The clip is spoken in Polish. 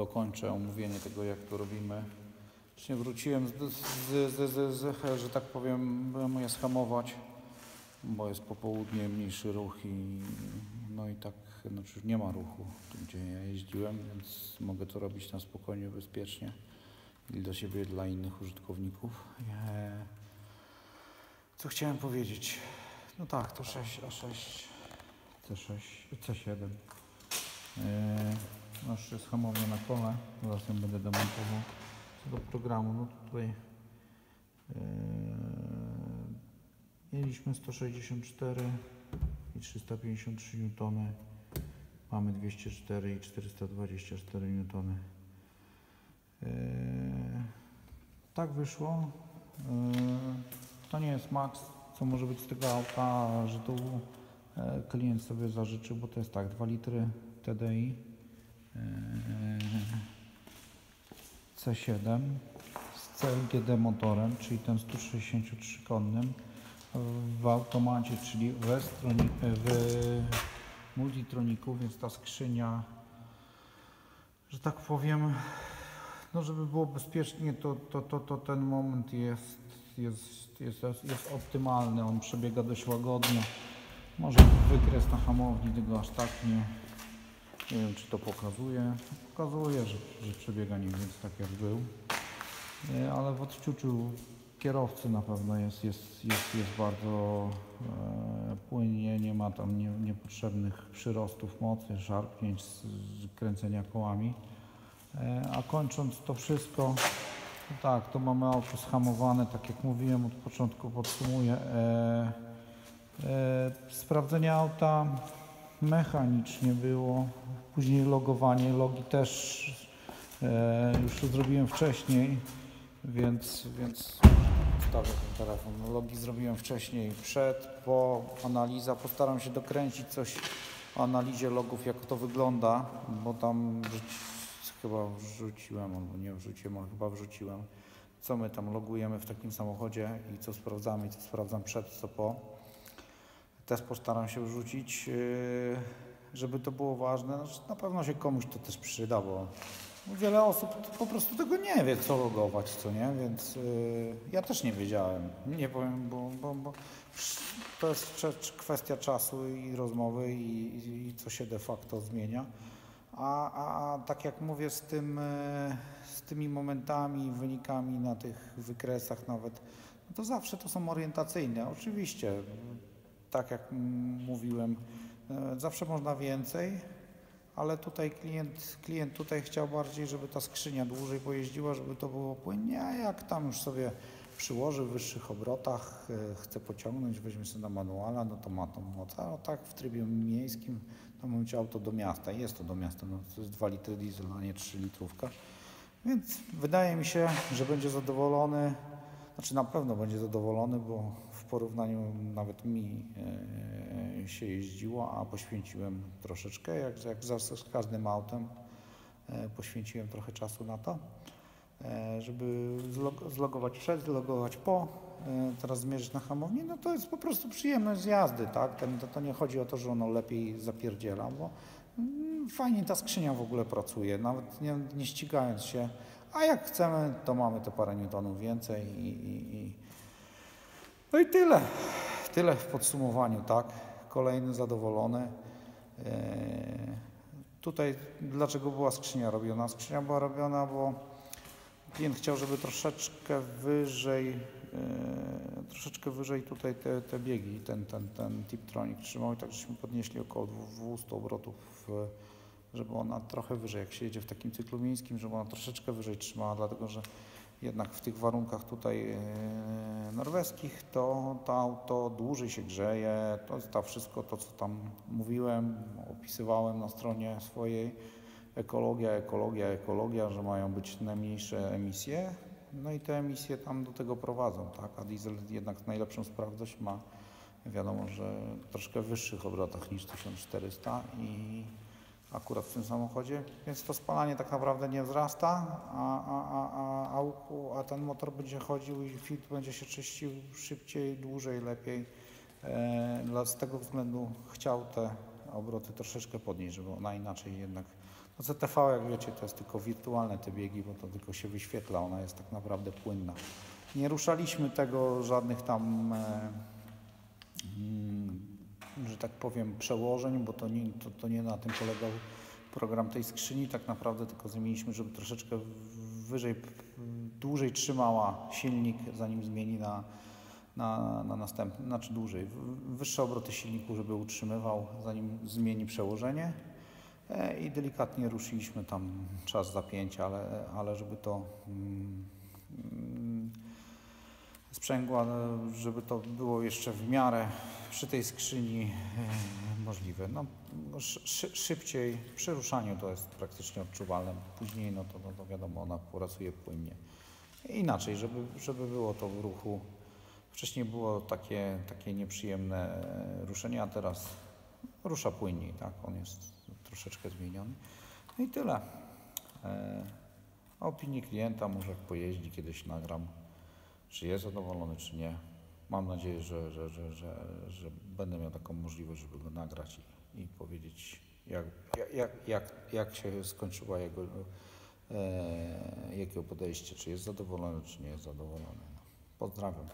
dokończę omówienie tego, jak to robimy. Właśnie wróciłem, z, z, z, z, że tak powiem, byłem je schamować, bo jest popołudnie, mniejszy ruch i no i tak, znaczy już nie ma ruchu, tu gdzie ja jeździłem, więc mogę to robić na spokojnie, bezpiecznie i dla siebie, dla innych użytkowników. Eee, Co chciałem powiedzieć? No tak, to 6, A6, C6, C7. Eee, jeszcze jest hamownia na kole, zaraz ją będę demontował. Co do programu, no to tutaj eee, mieliśmy 164 i 353 N. Mamy 204 i 424 N. Eee, tak wyszło. Eee, to nie jest maks, co może być z tego auta, że tu e, klient sobie zażyczył, bo to jest tak, 2 litry TDI. Eee, C7 z CLGD motorem, czyli ten 163-konnym w automacie, czyli w, w multitroniku, więc ta skrzynia, że tak powiem, no żeby było bezpiecznie, to, to, to, to ten moment jest, jest, jest, jest optymalny, on przebiega dość łagodnie. Może wykres na hamowni tego aż tak nie, nie wiem czy to pokazuje. Pokazuje, że, że przebiega mniej więcej tak jak był. Nie, ale w odczuciu kierowcy na pewno jest, jest, jest, jest bardzo e, płynnie, nie ma tam nie, niepotrzebnych przyrostów mocy, szarpnięć, z, z kręcenia kołami. E, a kończąc to wszystko, to tak, to mamy auto schamowane, tak jak mówiłem od początku, podsumuję. E, e, sprawdzenie auta mechanicznie było, później logowanie, logi też e, już to zrobiłem wcześniej, więc, więc wstawię ten telefon. No, Logi zrobiłem wcześniej, przed, po, analiza. Postaram się dokręcić coś o analizie logów, jak to wygląda, bo tam chyba wrzuciłem, albo nie wrzuciłem, ale chyba wrzuciłem, co my tam logujemy w takim samochodzie i co sprawdzamy, i co sprawdzam przed, co po. Też postaram się wrzucić, yy, żeby to było ważne. Znaczy, Na pewno się komuś to też przyda, bo wiele osób po prostu tego nie wie, co logować, co nie, więc yy, ja też nie wiedziałem. Nie powiem, bo, bo, bo to jest kwestia czasu i rozmowy i, i, i co się de facto zmienia. A, a, a tak jak mówię, z, tym, e, z tymi momentami, wynikami na tych wykresach nawet, no to zawsze to są orientacyjne. Oczywiście, tak jak mówiłem, e, zawsze można więcej, ale tutaj klient, klient tutaj chciał bardziej, żeby ta skrzynia dłużej pojeździła, żeby to było płynnie, a jak tam już sobie przyłoży w wyższych obrotach, e, chce pociągnąć, weźmie sobie na manuala, no to ma tą moc, a tak w trybie miejskim to bym chciał auto do miasta. Jest to do miasta, no to jest 2 litry diesel, a nie 3 litrówka. Więc wydaje mi się, że będzie zadowolony, znaczy na pewno będzie zadowolony, bo porównaniu nawet mi e, się jeździło, a poświęciłem troszeczkę, jak, jak zawsze z każdym autem, e, poświęciłem trochę czasu na to, e, żeby zlog- zlogować przed, zlogować po, teraz zmierzyć na hamowni, no to jest po prostu przyjemność z jazdy, tak? Ten, to, to nie chodzi o to, że ono lepiej zapierdziela, bo mm, fajnie ta skrzynia w ogóle pracuje, nawet nie, nie ścigając się, a jak chcemy, to mamy te parę newtonów więcej i, i, i no i tyle. Tyle w podsumowaniu, tak? Kolejny zadowolony. Eee, tutaj dlaczego była skrzynia robiona? Skrzynia była robiona, bo klient chciał, żeby troszeczkę wyżej, eee, troszeczkę wyżej tutaj te, te biegi, ten, ten, ten Tiptronic trzymał i tak żeśmy podnieśli około 200 obrotów, w, żeby ona trochę wyżej, jak się jedzie w takim cyklu miejskim, żeby ona troszeczkę wyżej trzymała, dlatego że jednak w tych warunkach tutaj e, norweskich to to auto dłużej się grzeje, to jest wszystko to, co tam mówiłem, opisywałem na stronie swojej, ekologia, ekologia, ekologia, że mają być najmniejsze emisje, no i te emisje tam do tego prowadzą, tak, a diesel jednak najlepszą sprawność ma, wiadomo, że troszkę wyższych obrotach niż 1400 i akurat w tym samochodzie, więc to spalanie tak naprawdę nie wzrasta, a, a, a, a, ten motor będzie chodził i filtr będzie się czyścił szybciej, dłużej, lepiej. E, z tego względu chciał te obroty troszeczkę podnieść, żeby ona inaczej jednak... No CTV, jak wiecie, to jest tylko wirtualne te biegi, bo to tylko się wyświetla, ona jest tak naprawdę płynna. Nie ruszaliśmy tego żadnych tam, e, mm, że tak powiem, przełożeń, bo to nie, to, to nie na tym polegał program tej skrzyni, tak naprawdę tylko zmieniliśmy, żeby troszeczkę wyżej, dłużej trzymała silnik, zanim zmieni na, na, na następny, znaczy dłużej, wyższe obroty silniku, żeby utrzymywał, zanim zmieni przełożenie. E, I delikatnie ruszyliśmy tam czas zapięcia, ale, ale żeby to mm, sprzęgła, e, żeby to było jeszcze w miarę przy tej skrzyni e, możliwe. No, szy, szy- szybciej, przy ruszaniu to jest praktycznie odczuwalne, później no to, no to wiadomo, ona pracuje płynnie. Inaczej, żeby, żeby było to w ruchu. Wcześniej było takie, takie nieprzyjemne e, ruszenie, a teraz rusza płynniej, tak? On jest troszeczkę zmieniony. No i tyle. E, opinii klienta może jak pojeździ, kiedyś nagram, czy jest zadowolony, czy nie. Mam nadzieję, że, że, że, że, będę miał taką możliwość, żeby go nagrać i, powiedzieć, jak, jak, jak, jak, się skończyła jego, e, jego podejście, czy jest zadowolony, czy nie jest zadowolony. Pozdrawiam.